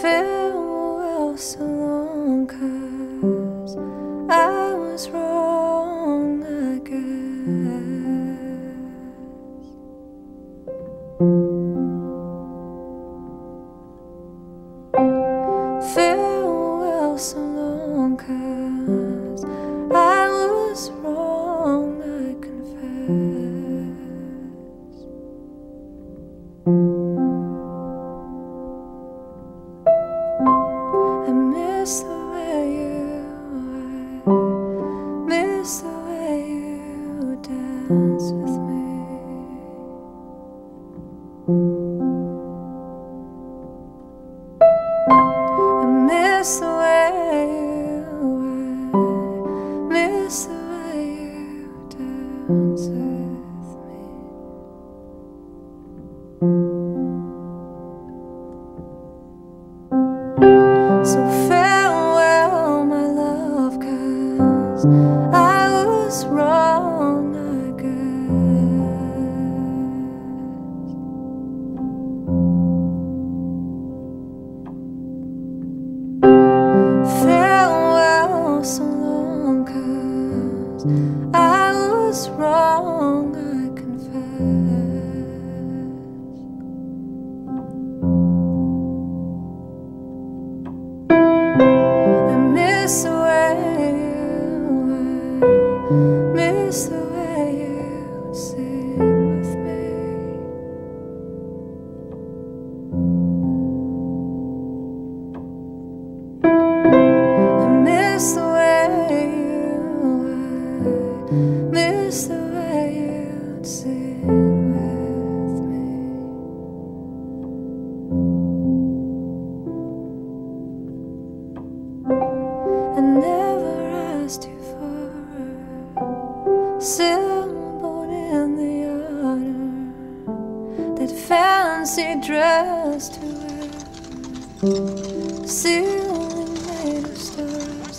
Farewell so long, cause I was wrong, I guess. Farewell so long, cause I was wrong, dance with me. I miss the way you are, miss the I was wrong, miss the way you'd sing with me. I never asked you for a sailboat in the autumn, that fancy dress to wear, ceiling made of stars,